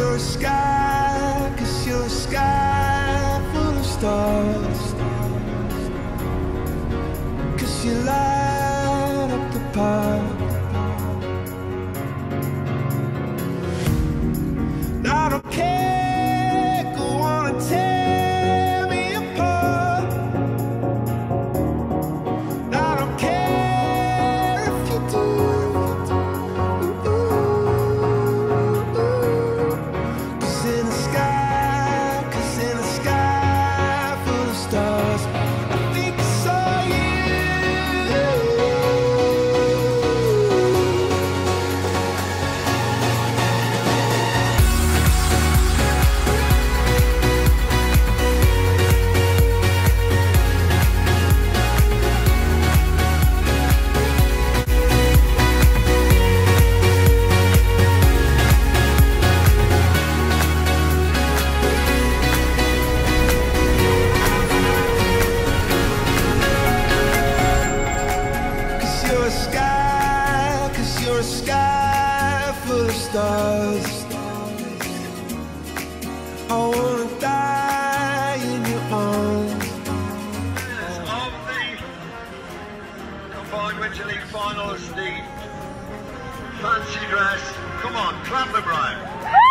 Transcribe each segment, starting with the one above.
you're a sky, cause you're a sky full of stars. qualifying Winter League finals, the fancy dress. Come on, clap the bride.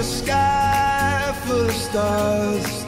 a sky full of stars.